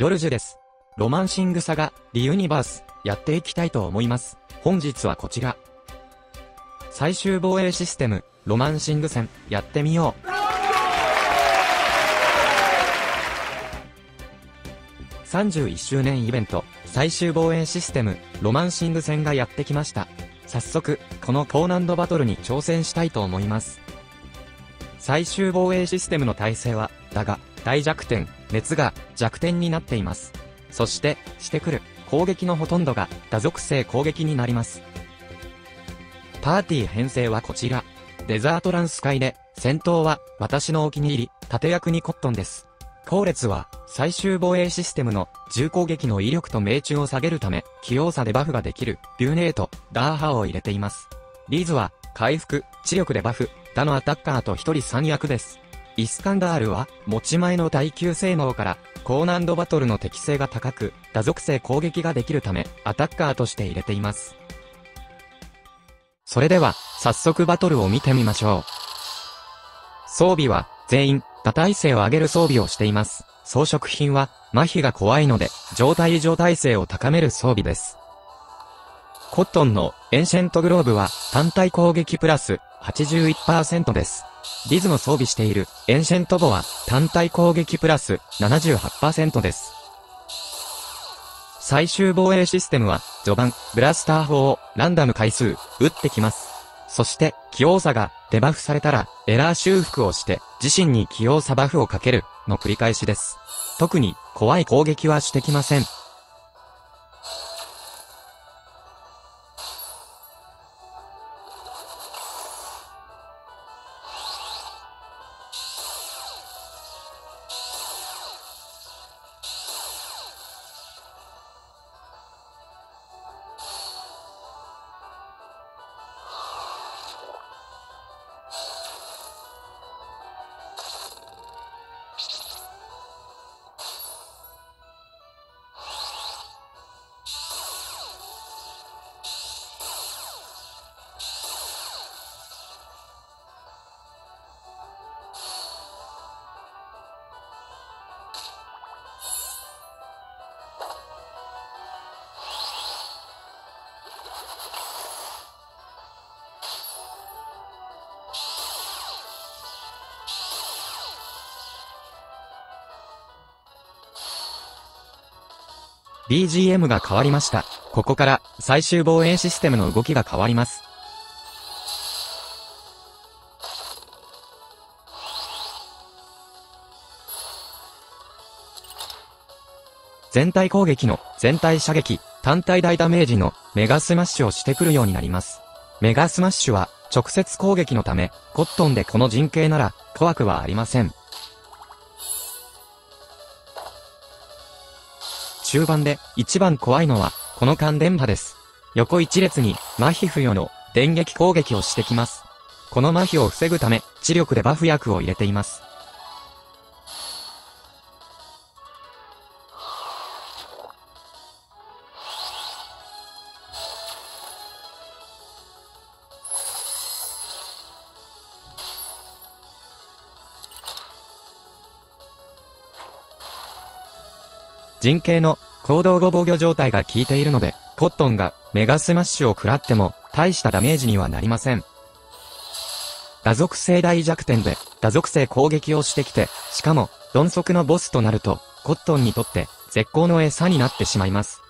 ジョルジュです。ロマンシングサガ、リユニバース、やっていきたいと思います。本日はこちら。最終防衛システム、ロマンシング戦、やってみよう。31周年イベント、最終防衛システム、ロマンシング戦がやってきました。早速、この高難度バトルに挑戦したいと思います。最終防衛システムの体制は、だが、大弱点、熱が弱点になっています。そして、してくる攻撃のほとんどが打属性攻撃になります。パーティー編成はこちら。デザートランス界で、戦闘は私のお気に入り、盾役にコットンです。後列は、最終防衛システムの重攻撃の威力と命中を下げるため、器用さでバフができる、ビューネート、ダーハーを入れています。リーズは、回復、知力でバフ、他のアタッカーと一人三役です。イスカンダールは、持ち前の耐久性能から、高難度バトルの適性が高く、打属性攻撃ができるため、アタッカーとして入れています。それでは、早速バトルを見てみましょう。装備は、全員、打耐性を上げる装備をしています。装飾品は、麻痺が怖いので、状態異常耐性を高める装備です。コットンのエンシェントグローブは単体攻撃プラス81%です。リズの装備しているエンシェントボウは単体攻撃プラス78%です。最終防衛システムは序盤ブラスター砲をランダム回数撃ってきます。そして器用さがデバフされたらエラー修復をして自身に器用さバフをかけるの繰り返しです。特に怖い攻撃はしてきません。BGM が変わりました。ここから最終防衛システムの動きが変わります。全体攻撃の全体射撃、単体大ダメージのメガスマッシュをしてくるようになります。メガスマッシュは直接攻撃のため、コットンでこの陣形なら怖くはありません。中盤で一番怖いのは、この感電波です。横一列に、麻痺不要の電撃攻撃をしてきます。この麻痺を防ぐため、知力でバフ薬を入れています。人形の行動後防御状態が効いているので、コットンがメガスマッシュを食らっても大したダメージにはなりません。打属性大弱点で打属性攻撃をしてきて、しかも、鈍足のボスとなると、コットンにとって絶好の餌になってしまいます。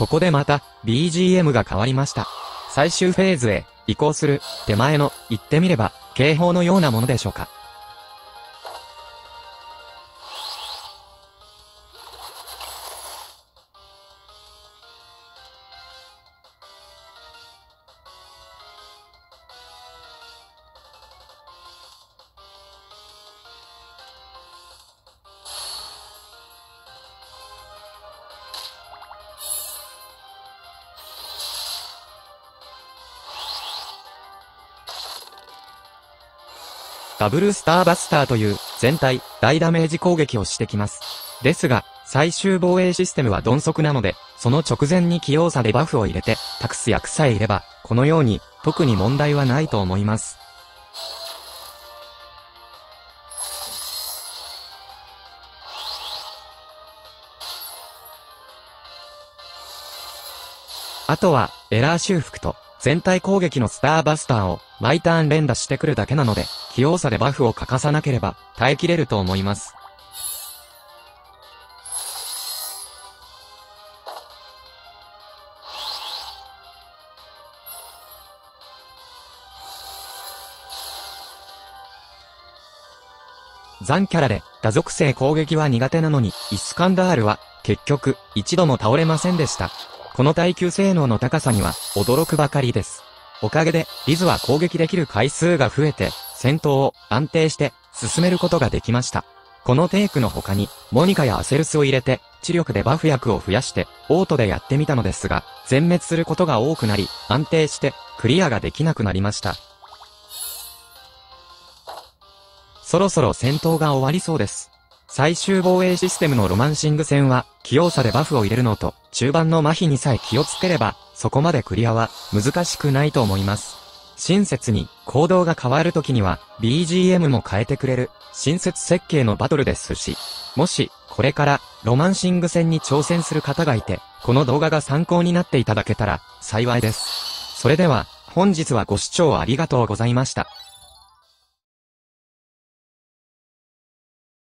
ここでまた BGM が変わりました。最終フェーズへ移行する手前の言ってみれば警報のようなものでしょうか。ダブルスターバスターという全体大ダメージ攻撃をしてきます。ですが、最終防衛システムは鈍足なので、その直前に器用さでバフを入れて、タクス役さえいれば、このように、特に問題はないと思います。あとは、エラー修復と、全体攻撃のスターバスターを、毎ターン連打してくるだけなので、器用さでバフを欠かさなければ、耐えきれると思います。残キャラで、打属性攻撃は苦手なのに、イスカンダールは、結局、一度も倒れませんでした。この耐久性能の高さには、驚くばかりです。おかげで、リズは攻撃できる回数が増えて、戦闘を安定して進めることができました。このテイクの他に、モニカやアセルスを入れて、知力でバフ薬を増やして、オートでやってみたのですが、全滅することが多くなり、安定して、クリアができなくなりました。そろそろ戦闘が終わりそうです。最終防衛システムのロマンシング戦は、器用さでバフを入れるのと、中盤の麻痺にさえ気をつければ、そこまでクリアは、難しくないと思います。親切に、行動が変わるときには、BGM も変えてくれる、親切設計のバトルですし、もし、これから、ロマンシング戦に挑戦する方がいて、この動画が参考になっていただけたら、幸いです。それでは、本日はご視聴ありがとうございました。